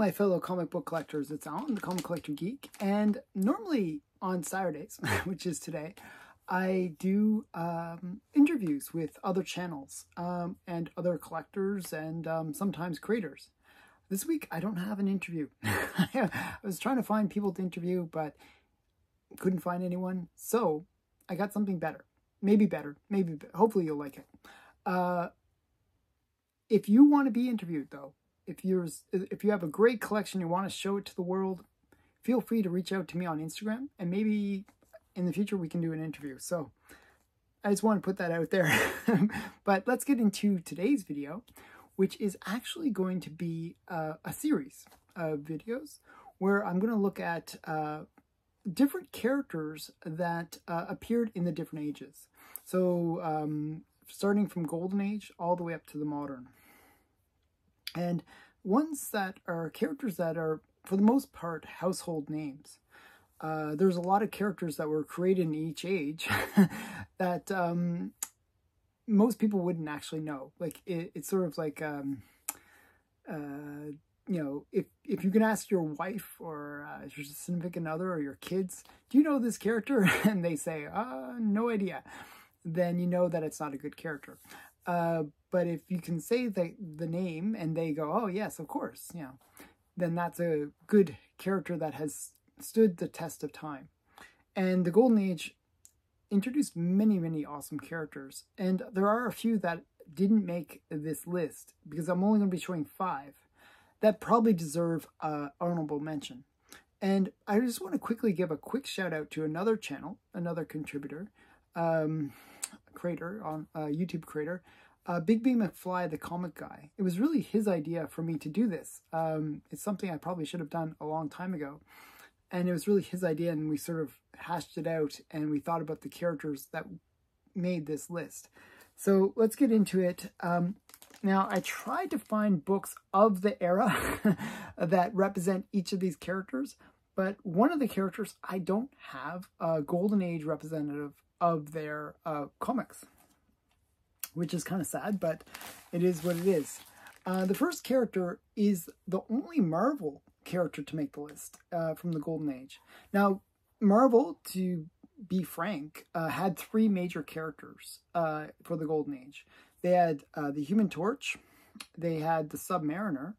my fellow comic book collectors. It's Alan, the Comic Collector Geek, and normally on Saturdays, which is today, I do um, interviews with other channels um, and other collectors and um, sometimes creators. This week, I don't have an interview. I was trying to find people to interview, but couldn't find anyone. So I got something better. Maybe better. Maybe, hopefully you'll like it. Uh, if you want to be interviewed, though, if you're if you have a great collection, you want to show it to the world, feel free to reach out to me on Instagram, and maybe in the future we can do an interview. So I just want to put that out there. but let's get into today's video, which is actually going to be uh, a series of videos where I'm going to look at uh, different characters that uh, appeared in the different ages. So um, starting from Golden Age all the way up to the modern and ones that are characters that are, for the most part, household names. Uh, there's a lot of characters that were created in each age that um, most people wouldn't actually know. Like it, it's sort of like, um, uh, you know, if if you can ask your wife or uh, your significant other or your kids, do you know this character? and they say, uh, no idea. Then you know that it's not a good character. Uh, but if you can say the, the name and they go, oh, yes, of course, you know, then that's a good character that has stood the test of time. And the Golden Age introduced many, many awesome characters. And there are a few that didn't make this list because I'm only going to be showing five that probably deserve uh, honorable mention. And I just want to quickly give a quick shout out to another channel, another contributor, um, creator on uh, YouTube creator, uh, Big B McFly, the comic guy. It was really his idea for me to do this. Um, it's something I probably should have done a long time ago. And it was really his idea, and we sort of hashed it out, and we thought about the characters that made this list. So let's get into it. Um, now, I tried to find books of the era that represent each of these characters, but one of the characters, I don't have a Golden Age representative of their uh, comics which is kind of sad, but it is what it is. Uh, the first character is the only Marvel character to make the list uh, from the Golden Age. Now, Marvel, to be frank, uh, had three major characters uh, for the Golden Age. They had uh, the Human Torch, they had the Submariner,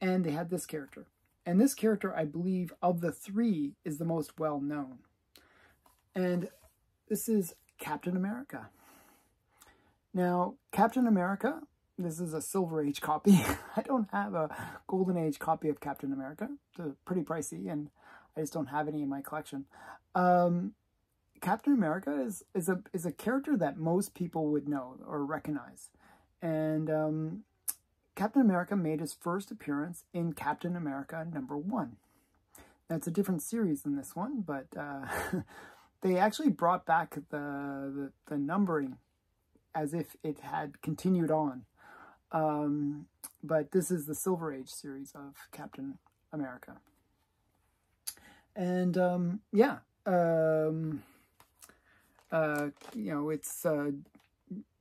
and they had this character. And this character, I believe, of the three, is the most well known. And this is Captain America. Now, Captain America, this is a Silver Age copy. I don't have a Golden Age copy of Captain America. It's pretty pricey, and I just don't have any in my collection. Um, Captain America is is a is a character that most people would know or recognize, and um, Captain America made his first appearance in Captain America number one. That's a different series than this one, but uh, they actually brought back the, the, the numbering as if it had continued on. Um, but this is the Silver Age series of Captain America. And um, yeah, um, uh, you know, it's uh,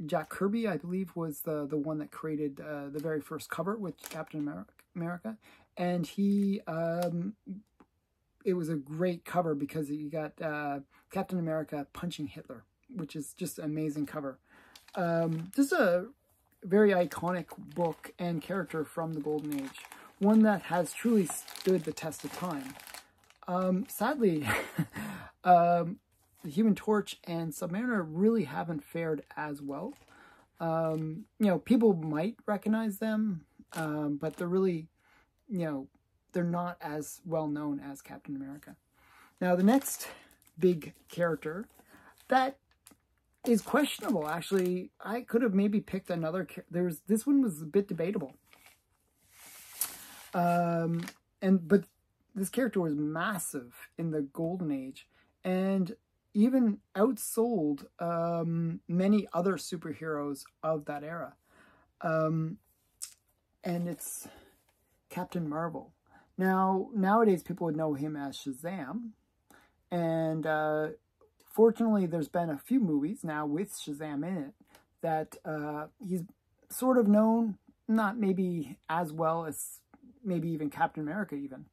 Jack Kirby, I believe, was the, the one that created uh, the very first cover with Captain America. America. And he, um, it was a great cover because you got uh, Captain America punching Hitler, which is just an amazing cover. Um, is a very iconic book and character from the Golden Age. One that has truly stood the test of time. Um, sadly, um, the Human Torch and Submariner really haven't fared as well. Um, you know, people might recognize them, um, but they're really, you know, they're not as well known as Captain America. Now, the next big character that is questionable. Actually, I could have maybe picked another. There's this one was a bit debatable. Um, and but this character was massive in the golden age, and even outsold um, many other superheroes of that era. Um, and it's Captain Marvel. Now, nowadays people would know him as Shazam, and uh, Fortunately, there's been a few movies now with Shazam in it that uh, he's sort of known, not maybe as well as maybe even Captain America even.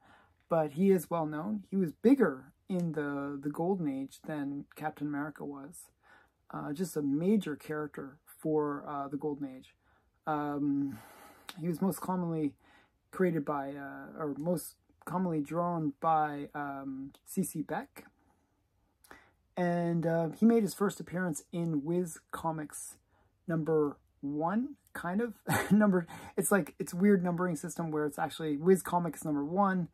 But he is well known. He was bigger in the, the Golden Age than Captain America was. Uh, just a major character for uh, the Golden Age. Um, he was most commonly created by, uh, or most commonly drawn by um, C.C. Beck. And uh, he made his first appearance in Whiz Comics number one, kind of. number, it's like, it's weird numbering system where it's actually Whiz Comics number one,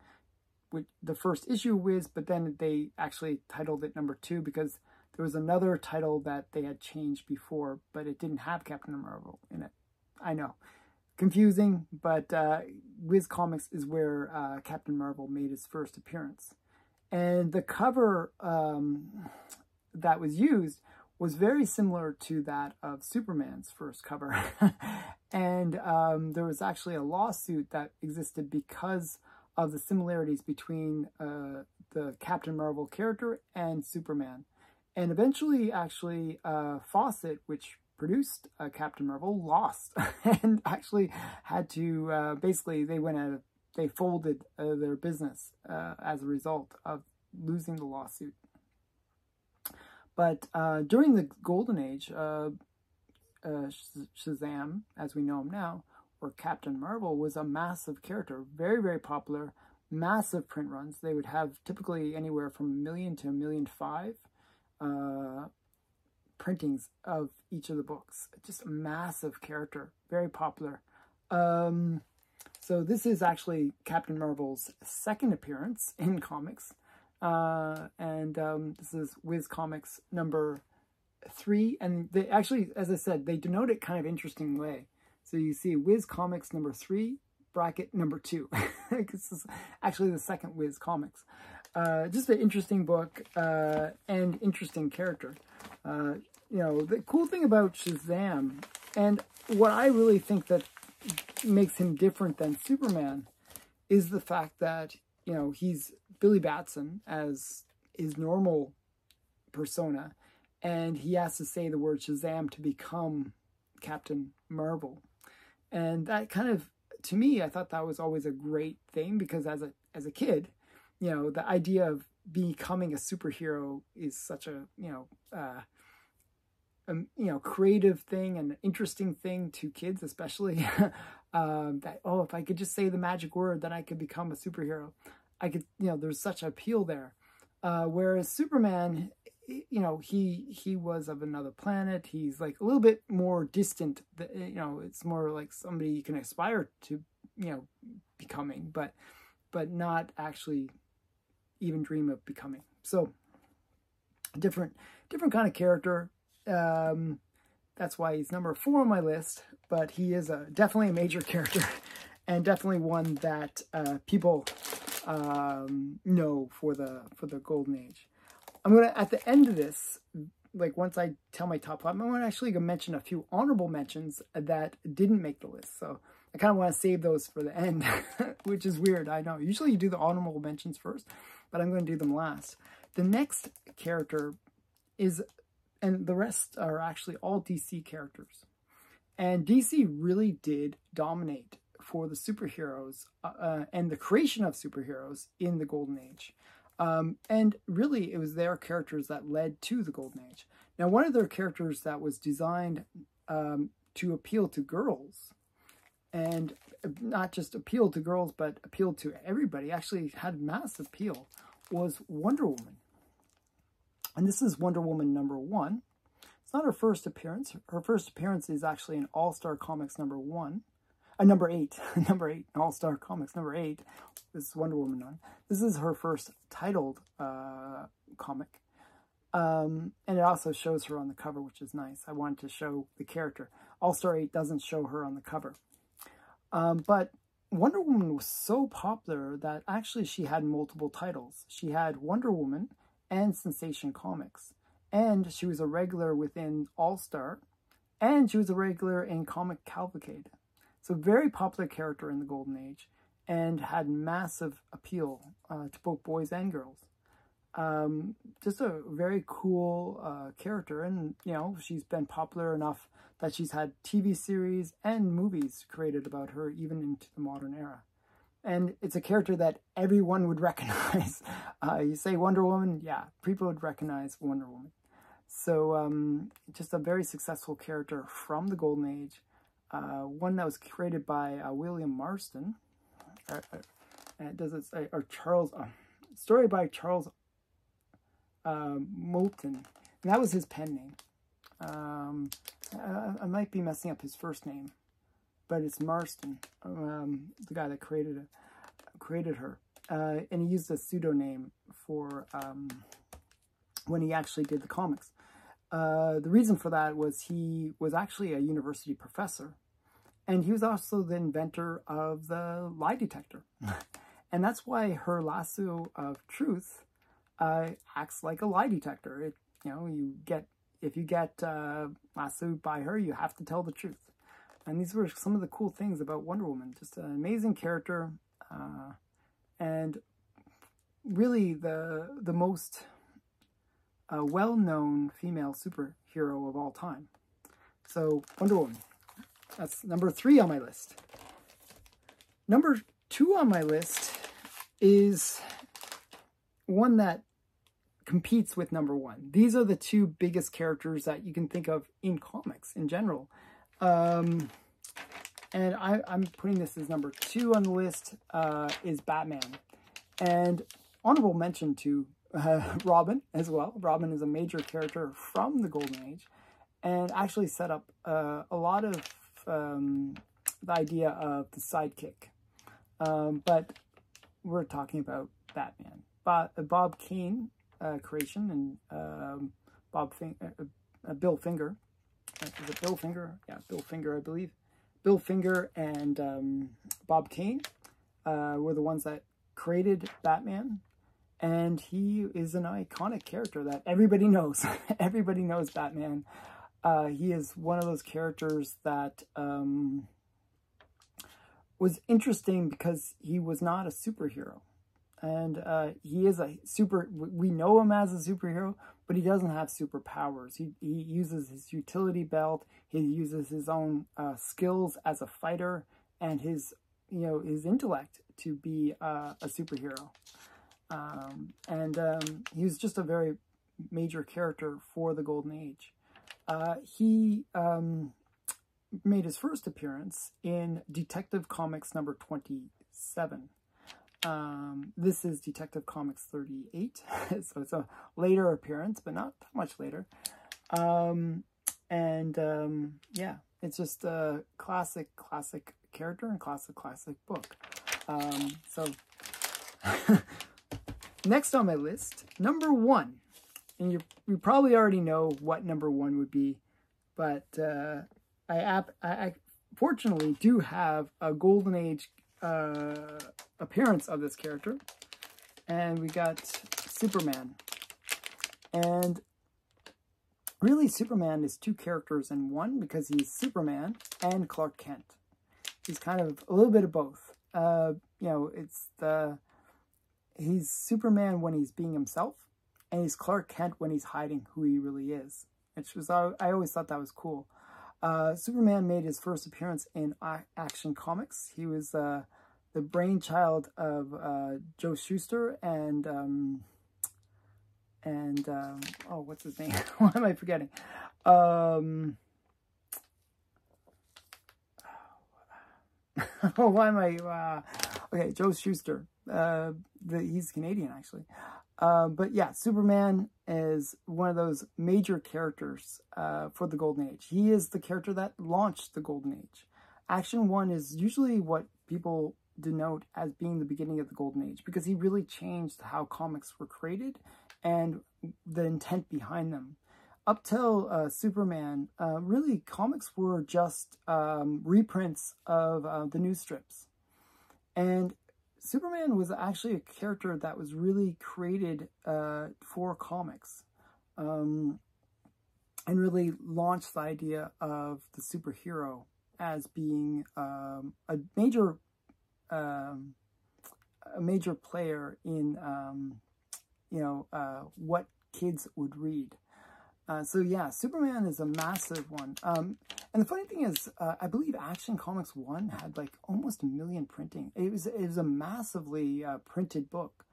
with the first issue Whiz, but then they actually titled it number two because there was another title that they had changed before, but it didn't have Captain Marvel in it. I know confusing, but uh, Whiz Comics is where uh, Captain Marvel made his first appearance. And the cover um, that was used was very similar to that of Superman's first cover. and um, there was actually a lawsuit that existed because of the similarities between uh, the Captain Marvel character and Superman. And eventually, actually, uh, Fawcett, which produced uh, Captain Marvel lost and actually had to uh, basically they went out of they folded uh, their business uh, as a result of losing the lawsuit. But uh, during the golden age, uh, Shazam, as we know him now, or Captain Marvel, was a massive character, very very popular, massive print runs. They would have typically anywhere from a million to a million five printings of each of the books. Just a massive character, very popular. Um, so this is actually Captain Marvel's second appearance in comics. Uh, and um, this is Whiz Comics number three. And they actually, as I said, they denote it kind of interesting way. So you see Whiz Comics number three, bracket number two. this is actually the second Whiz Comics. Uh, just an interesting book uh, and interesting character. You know, the cool thing about Shazam, and what I really think that makes him different than Superman, is the fact that, you know, he's Billy Batson as his normal persona, and he has to say the word Shazam to become Captain Marvel. And that kind of, to me, I thought that was always a great thing because as a as a kid, you know, the idea of becoming a superhero is such a, you know, uh, a, you know, creative thing and interesting thing to kids, especially um, that, oh, if I could just say the magic word, then I could become a superhero. I could, you know, there's such appeal there. Uh, whereas Superman, you know, he he was of another planet. He's like a little bit more distant. You know, it's more like somebody you can aspire to, you know, becoming, but but not actually even dream of becoming. So different different kind of character. Um, that's why he's number four on my list, but he is a definitely a major character and definitely one that uh, people um, know for the for the golden age. I'm gonna at the end of this, like once I tell my top five, I'm gonna actually go mention a few honorable mentions that didn't make the list. So I kind of want to save those for the end, which is weird. I know. Usually you do the honorable mentions first, but I'm going to do them last. The next character is, and the rest are actually all DC characters. And DC really did dominate for the superheroes uh, uh, and the creation of superheroes in the Golden Age. Um, and really, it was their characters that led to the Golden Age. Now, one of their characters that was designed um, to appeal to girls and not just appeal to girls, but appeal to everybody, actually had mass appeal, was Wonder Woman. And this is Wonder Woman number one. It's not her first appearance. Her first appearance is actually in All-Star Comics number one. Uh, number eight. number eight. All-Star Comics number eight. This is Wonder Woman 9. This is her first titled uh, comic. Um, and it also shows her on the cover, which is nice. I wanted to show the character. All-Star 8 doesn't show her on the cover. Um, but Wonder Woman was so popular that actually she had multiple titles. She had Wonder Woman and Sensation Comics. And she was a regular within All Star. And she was a regular in Comic Cavalcade. So very popular character in the Golden Age and had massive appeal uh, to both boys and girls. Um, just a very cool uh, character. And, you know, she's been popular enough that she's had TV series and movies created about her even into the modern era. And it's a character that everyone would recognize. Uh, you say Wonder Woman, yeah, people would recognize Wonder Woman. So um, just a very successful character from the Golden Age, uh, one that was created by uh, William Marston, uh, uh, does it say, or Charles, uh, story by Charles Moulton, and that was his pen name. Um, I, I might be messing up his first name but it's Marston, um, the guy that created it, created her. Uh, and he used a pseudonym for um, when he actually did the comics. Uh, the reason for that was he was actually a university professor, and he was also the inventor of the lie detector. and that's why her lasso of truth uh, acts like a lie detector. It, you know, you get if you get uh, lassoed by her, you have to tell the truth. And these were some of the cool things about Wonder Woman. Just an amazing character, uh, and really the the most uh, well-known female superhero of all time. So Wonder Woman. That's number three on my list. Number two on my list is one that competes with number one. These are the two biggest characters that you can think of in comics in general. Um, and I, am putting this as number two on the list, uh, is Batman. And honorable mention to uh, Robin as well. Robin is a major character from the Golden Age and actually set up uh, a lot of um, the idea of the sidekick. Um, but we're talking about Batman. Bob, Bob Kane uh, creation and um, Bob Fing uh, uh, Bill Finger is it Bill Finger? Yeah, Bill Finger, I believe. Bill Finger and um, Bob Kane uh, were the ones that created Batman. And he is an iconic character that everybody knows. everybody knows Batman. Uh, he is one of those characters that um, was interesting because he was not a superhero and uh, he is a super. We know him as a superhero, but he doesn't have superpowers. He he uses his utility belt. He uses his own uh, skills as a fighter and his you know his intellect to be uh, a superhero. Um, and um, he was just a very major character for the Golden Age. Uh, he um, made his first appearance in Detective Comics number 27. Um, this is Detective Comics 38, so it's a later appearance, but not that much later. Um, and um, yeah, it's just a classic, classic character and classic, classic book. Um, so next on my list, number one, and you you probably already know what number one would be, but uh, I, I, I fortunately do have a Golden Age uh, appearance of this character. And we got Superman. And really, Superman is two characters in one because he's Superman and Clark Kent. He's kind of a little bit of both. Uh, you know, it's the he's Superman when he's being himself, and he's Clark Kent when he's hiding who he really is. Which was I, always thought that was cool. Uh, Superman made his first appearance in Action Comics. He was uh, the brainchild of uh, Joe Shuster and um, and um, oh, what's his name? Why am I forgetting? Um, oh, why am I? Uh, okay, Joe Shuster. Uh, the, he's Canadian actually. Uh, but yeah, Superman is one of those major characters uh, for the Golden Age. He is the character that launched the Golden Age. Action 1 is usually what people denote as being the beginning of the Golden Age because he really changed how comics were created and the intent behind them. Up till uh, Superman, uh, really comics were just um, reprints of uh, the news strips. And Superman was actually a character that was really created uh, for comics um, and really launched the idea of the superhero as being um, a major um, a major player in um, you know uh, what kids would read. Uh, so yeah, Superman is a massive one. Um, and the funny thing is, uh, I believe Action Comics 1 had like almost a million printing. It was, it was a massively uh, printed book.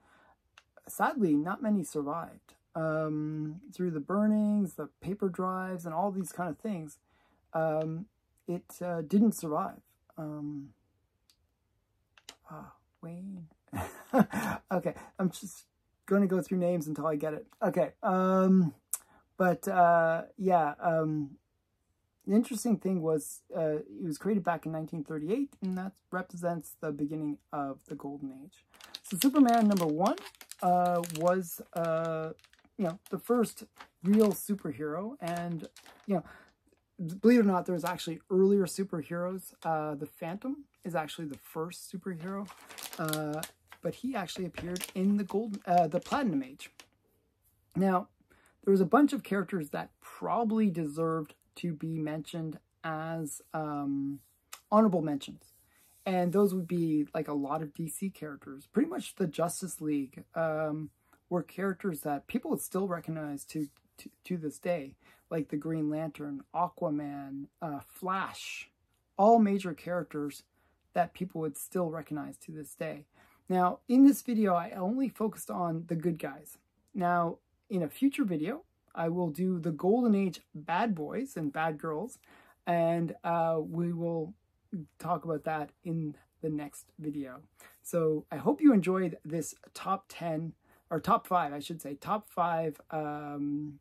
Sadly, not many survived. Um, through the burnings, the paper drives, and all these kind of things, um, it uh, didn't survive. Um, oh, Wayne. okay, I'm just going to go through names until I get it. Okay. Um, but uh, yeah, um, the interesting thing was uh, it was created back in 1938, and that represents the beginning of the Golden Age. So Superman number one uh, was, uh, you know, the first real superhero, and you know, believe it or not, there's actually earlier superheroes. Uh, the Phantom is actually the first superhero, uh, but he actually appeared in the gold, uh, the Platinum Age. Now, there was a bunch of characters that probably deserved to be mentioned as um, honorable mentions. And those would be like a lot of DC characters. Pretty much the Justice League um, were characters that people would still recognize to, to, to this day. Like the Green Lantern, Aquaman, uh, Flash. All major characters that people would still recognize to this day. Now, in this video, I only focused on the good guys. Now, in a future video, I will do the Golden Age bad boys and bad girls, and uh, we will talk about that in the next video. So I hope you enjoyed this top 10, or top 5, I should say, top 5 um,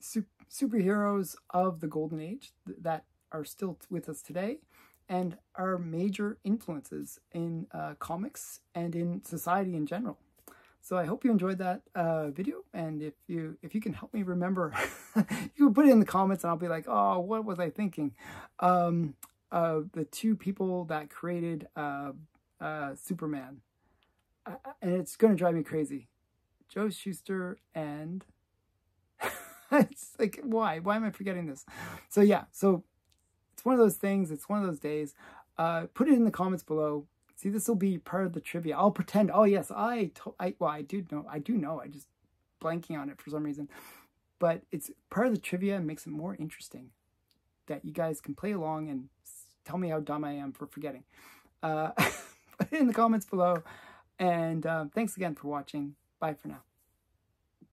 su superheroes of the Golden Age that are still with us today and are major influences in uh, comics and in society in general. So I hope you enjoyed that uh, video, and if you if you can help me remember, you can put it in the comments, and I'll be like, oh, what was I thinking? Um, uh, the two people that created uh, uh, Superman, uh, and it's going to drive me crazy, Joe Shuster and it's like why why am I forgetting this? So yeah, so it's one of those things. It's one of those days. Uh, put it in the comments below. See, this will be part of the trivia. I'll pretend, oh yes, I, I, well, I do know, I do know, I just blanking on it for some reason. But it's part of the trivia and makes it more interesting that you guys can play along and tell me how dumb I am for forgetting. Uh, put it in the comments below. And uh, thanks again for watching. Bye for now.